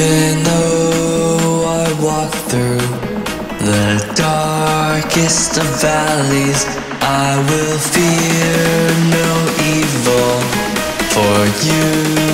Even though I walk through the darkest of valleys, I will fear no evil, for you.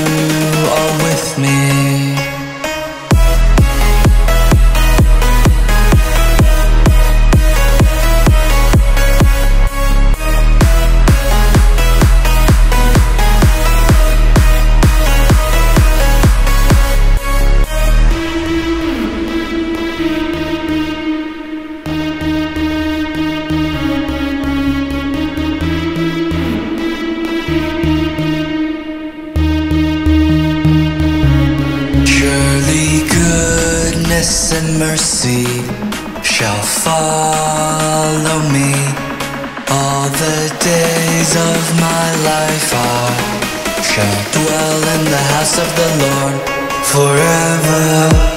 Goodness and mercy shall follow me all the days of my life. I shall dwell in the house of the Lord forever.